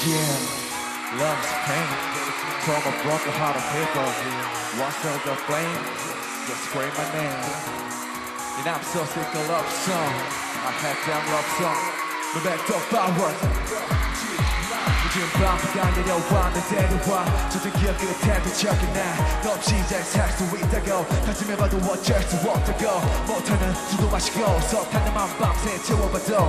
Yeah, love's pain. From a broken heart of paper. Watch out the flame. Just scream my name. And I'm so sick of love song. I had damn love song. The back to power. 지금 밤비가 내려와 내 데려와 to walk to go. More 없이 to 살수 있다고 So, 어쩔 수 my 못하는 술도 마시고 석탄에만 밤새 채워봐도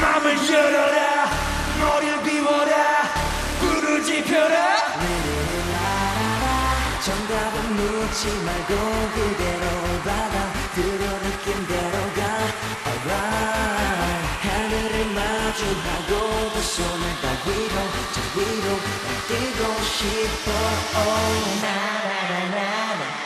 맘을 열어라 머리를 비워라 불을 지펴라 정답은 묻지 말고 그대로 받아들여 느낌대로 가 Alright 하늘을 마주하고 두 손을 다 위로 저 위로 뛰고 싶어 oh, 나라라라라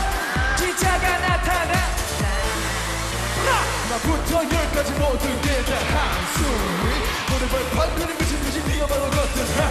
하나부터 열까지 모든 게다 한숨이 노래발 판그는 것이 무슨 네가 바로 같은 한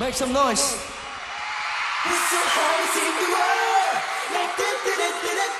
Make some noise. It's so hard to see the world. Like,